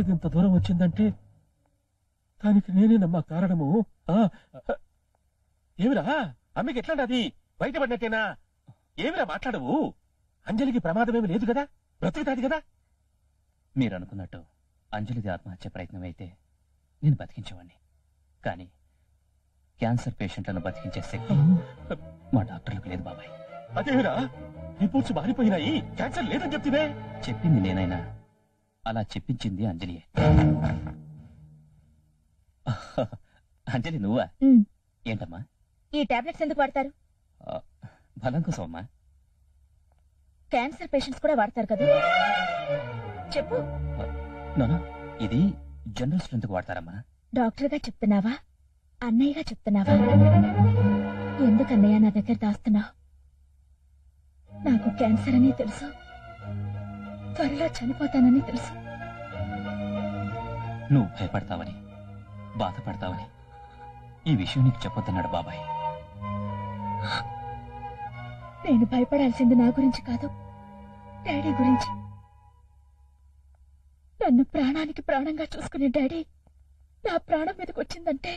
పరిస్థితి ఇంత దూరం వచ్చిందంటే దానికి నేనేనమ్మా కారణము. ఏమిరా? అమ్మకి ఎట్లాంటి బయటపడినట్టేనా? ఏమిరా మాట్లాడవు? అంజలికి ప్రమాదమేమి లేదు కదా? బ్రతుకుతాది కదా? మీరు అనుకున్నట్టు అంజలిది ఆత్మహత్య ప్రయత్నం అయితే నేను బతికించేవాడిని కానీ క్యాన్సర్ పేషెంట్లను బతికించే శక్తి మా డాక్టర్లకు లేదు బాబాయ్. అదేమిరా? రిపోర్ట్స్ మారిపోయినాయి. క్యాన్సర్ లేదని చెప్తివే? చెప్పింది నేనైనా అలా చెప్పించింది అంజలియే. అంజలి నువ్వా? ఉమ్. ఏంటమ్మా? ఈ టాబ్లెట్స్ ఎందుకు వాడతారు? ఆ, బలం కోసం అమ్మా. క్యాన్సర్ పేషెంట్స్ కూడా వాడతారు కదా. చెప్పు. నోనా ఇది జనరల్ స్ట్రెంత్ వాడతారమ్మా? డాక్టర్గా చెప్తున్నావా? అన్నయ్యగా చెప్తున్నావా? ఎందుకు అన్నయ్య నా దగ్గర దాస్తున్నావు? నాకు క్యాన్సర్ అని తెలుసు. త్వరలో చనిపోతానని తెలుసు. నువ్వు భయపడతావని బాధపడతావని ఈ విషయం నీకు చెప్పొద్దన్నాడు బాబాయ్. నేను భయపడాల్సింది నా గురించి కాదు డాడీ గురించి. నన్ను ప్రాణానికి ప్రాణంగా చూసుకునే డాడీ నా ప్రాణం మీదకి వచ్చిందంటే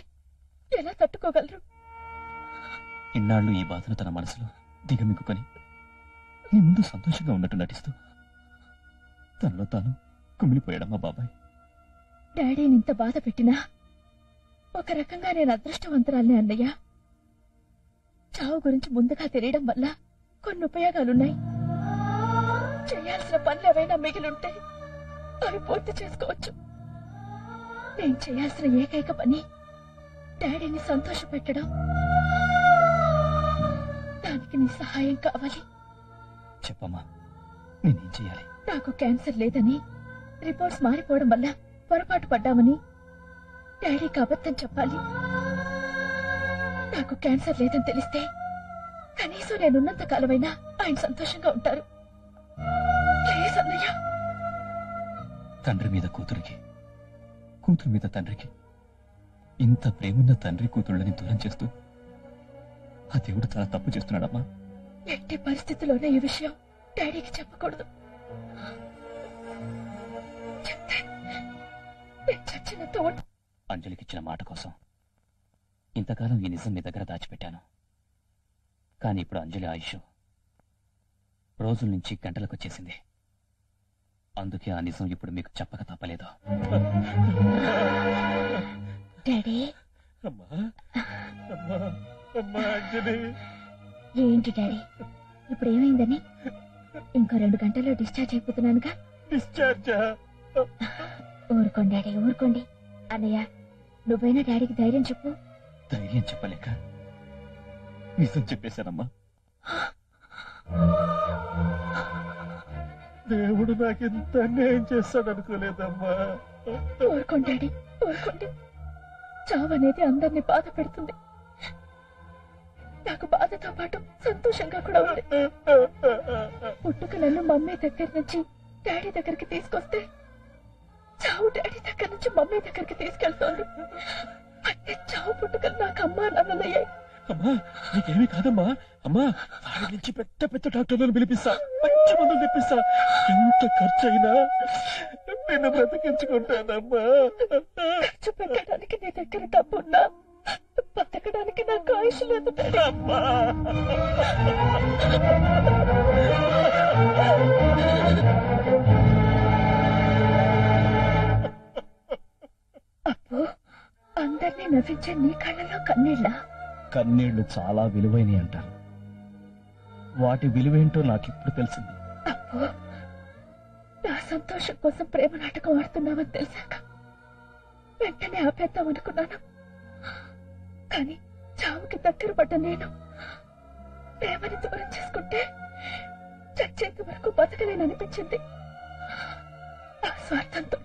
ఎలా తట్టుకోగలరు? ఇన్నాళ్ళు ఈ బాధను తన మనసులో దిగమిక్కుకొని నీ ముందు సంతోషంగా ఉన్నట్టు నటిస్తూ తనలో తాను కుమిలిపోయాడమ్మా బాబాయ్. డాడీని ఇంత బాధ పెట్టినా ఒక రకంగా నేను అదృష్టవంతురాలనే అన్నయ్య. చావు గురించి ముందుగా తెలియడం వల్ల కొన్ని ఉపయోగాలున్నాయి. చేయాల్సిన పనులు ఏవైనా మిగిలుంటే అవి పూర్తి చేసుకోవచ్చు. నేను చేయాల్సిన ఏకైక పని డాడీని సంతోష పెట్టడం. దానికి నీ సహాయం కావాలి. చెప్పమ్మా నేనేం చేయాలి? నాకు క్యాన్సర్ లేదని రిపోర్ట్స్ మారిపోవడం వల్ల పొరపాటు పడ్డామని డాడీకి అబద్ధం చెప్పాలి. నాకు క్యాన్సర్ లేదని తెలిస్తే కనీసం నేనున్నంత కాలమైనా ఆయన సంతోషంగా ఉంటారు. ప్లీజ్ అన్నయ్య. తండ్రి మీద కూతురికి కూతురు మీద తండ్రికి ఇంత ప్రేమున్న తండ్రి కూతుళ్ళని దూరం చేస్తూ ఆ దేవుడు చాలా తప్పు చేస్తున్నాడమ్మా. ఎట్టి పరిస్థితిలోనే ఈ విషయం డాడీకి చెప్పకూడదు. అంజలికిచ్చిన మాట కోసం ఇంతకాలం ఈ నిజం మీ దగ్గర దాచిపెట్టాను. కానీ ఇప్పుడు అంజలి ఆయుష్ రోజుల నుంచి గంటలకు వచ్చేసింది అందుకే ఆ నిజం ఇప్పుడు మీకు చెప్పక తప్పలేదు. డాడీ. అమ్మా అమ్మా అమ్మా అంజలి. ఏంటి డాడీ? ఇప్పుడు ఏమైందని ఇంకో రెండు గంటల్లో డిశ్చార్జ్ అయిపోతున్నానుగా. డిశ్చార్జా ఊరుకోండి డాడీ ఊరుకోండి. అన్నయ్య నువ్వైనా డాడీకి ధైర్యం చెప్పు. ధైర్యం చెప్పలేక నిజం చెప్పేశానమ్మా. దేవుడు నాకు అన్యాయం చేస్తాడు అనుకోలేదమ్మా ఊరుకోండి. డాడీ ఊరుకోండి చావు అనేది అందరినీ బాధ పెడుతుంది. నాకు బాధతో పాటు సంతోషంగా కూడా ఉంది. పుట్టుక నన్ను మమ్మీ దగ్గర నుంచి డాడీ దగ్గరికి తీసుకొస్తే చావు డాడీ దగ్గర నుంచి మమ్మీ దగ్గరికి తీసుకెళ్తోంది అంటే చావు పుట్టుకలు నాకు అమ్మా నాన్నలయ్యాయి అమ్మా నీకేమీ కాదమ్మా. అమ్మా వాడి నుంచి పెద్ద పెద్ద డాక్టర్లను పిలిపిస్తా. మంచి మందులు తెప్పిస్తా. ఎంత ఖర్చు అయినా నిన్ను బ్రతికించుకుంటానమ్మా. ఖర్చు పెట్టడానికి నీ దగ్గర డబ్బున్నా బతకడానికి నాకు ఆయుష్ లేదు. అప్పు అందరినీ నవ్వించే నీ కళ్ళలో కన్నీళ్ళ? కన్నీళ్ళు చాలా విలువైనవి అంటారు. వాటి విలువేంటో నాకు ఇప్పుడు తెలిసింది. అప్పు నా సంతోషం కోసం ప్రేమ నాటకం ఆడుతున్నావని తెలిసాక వెంటనే ఆపేద్దాం అనుకున్నాను. కానీ చావుకి దగ్గర పడ్డ నేను ప్రేమని దూరం చేసుకుంటే చచ్చేంత వరకు బతకలేననిపించింది. ఆ స్వార్థంతో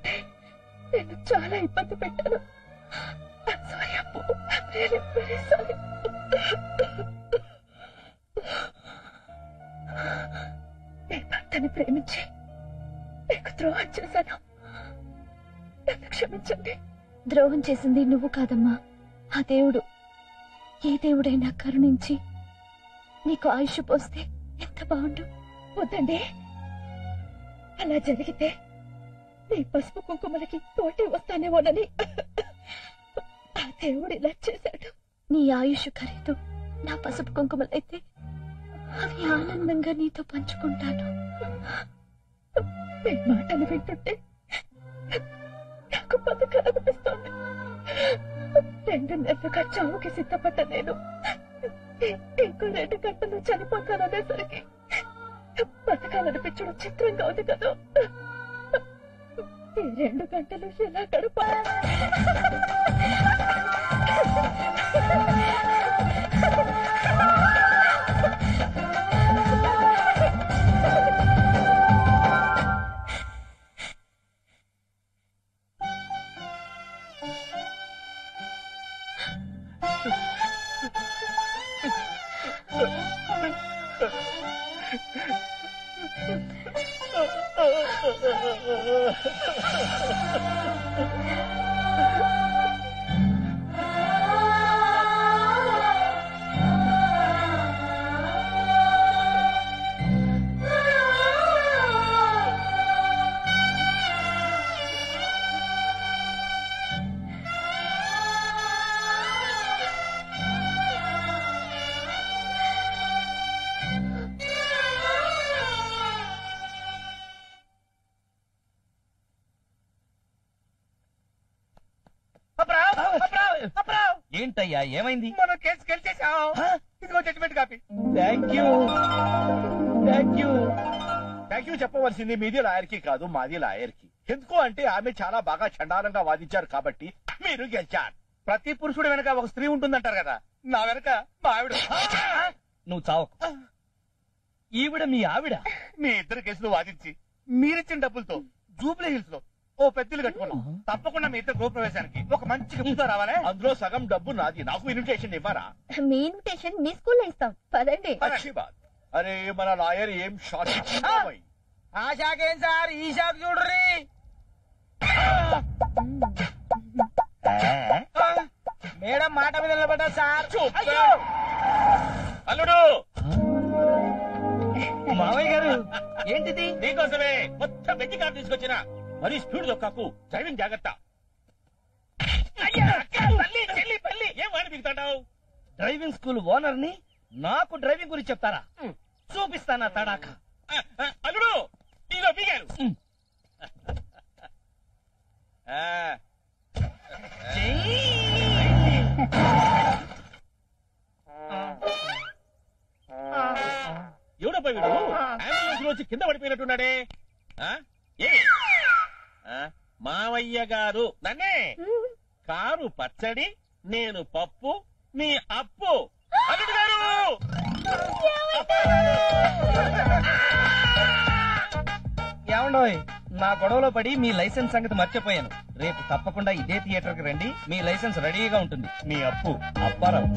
నేను చాలా ఇబ్బంది పెట్టాను. సారీ అప్పు సారీ భర్తని ప్రేమించి నీకు ద్రోహం చేశాను. నన్ను క్షమించండి. ద్రోహం చేసింది నువ్వు కాదమ్మా. ఆ దేవుడు. ఏ దేవుడైనా కరుణించి నీకు ఆయుష్ పోస్తే ఎంత బాగుండు? వద్దండి అలా జరిగితే నీ పసుపు కుంకుమలకి పోటీ వస్తానేమోనని ఆ దేవుడు ఇలా చేశాడు. నీ ఆయుష్ ఖరీదు నా పసుపు కుంకుమలైతే అవి ఆనందంగా నీతో పంచుకుంటాను. నీ మాటలు వింటుంటే నాకు బతకాలనిపిస్తోంది రెండు నెలలుగా చావుకి సిద్ధపడ్డ నేను ఇంకో రెండు గంటలు చనిపోతాననేసరికి బతకాలనిపించడం చిత్రంగా ఉంది కదా. ఈ రెండు గంటలు ఎలా గడపా ハハハ ఏంటయ్యా ఏమైంది? మనం కేసు గెలిచేసాం ఇదిగో judgement copy thank you thank you thank you చెప్పవలసింది మీది లాయర్కి కాదు మాది లాయర్కి. ఎందుకు అంటే ఆమె చాలా బాగా చండాలంగా వాదించారు కాబట్టి మీరు గెలిచారు. ప్రతి పురుషుడు వెనక ఒక స్త్రీ ఉంటుందంటారు కదా నా వెనక మా ఆవిడ. నువ్వు చావకు. ఈవిడ మీ ఆవిడ? మీ ఇద్దరు కేసులు వాదించి మీరిచ్చిన డబ్బులతో జూబ్లీ హిల్స్లో ఓ పెద్దలు కట్టుకున్నాం. తప్పకుండా మీ ఇద్దరు గృహప్రవేశానికి ఒక మంచి గిఫ్ట్తో రావాలి? అందులో సగం డబ్బు నాది. నాకు ఇన్విటేషన్ ఇవ్వరా? మీ ఇన్విటేషన్ మీ స్కూల్లో ఇస్తాం. పదండి. అరే. మన లాయర్ ఏం మరి. ఆ. శాఖ ఏం సార్? ఈ శాఖ చూడరి మేడం మాట మీద నిలబడ్డా సార్! అల్లుడు! మావయ్య గారు ఏంటిది? నీకోసమే మొత్తం వెజ్జి కార్ తీసుకొచ్చిన. మరి స్పీడ్ దొక్కాకు. డ్రైవింగ్ జాగ్రత్త. ఏం వాడి బిగుతాడావు? డ్రైవింగ్ స్కూల్ ఓనర్ని నాకు డ్రైవింగ్ గురించి చెప్తారా? చూపిస్తానా తడాక. అల్లుడు ఇదిగో బిగారు. ఎవడబ్బా వీడు? అంబులెన్స్లో కింద పడిపోయినట్టున్నాడే? ఏ? మావయ్య గారు. నన్నే? కారు పచ్చడి నేను పప్పు మీ అప్పు. అల్లుడు గారు! ఏమండోయ్ నా గొడవలో పడి మీ లైసెన్స్ సంగతి మర్చిపోయాను. రేపు తప్పకుండా ఇదే థియేటర్కి రండి మీ లైసెన్స్ రెడీగా ఉంటుంది. మీ అప్పు అప్పారావు.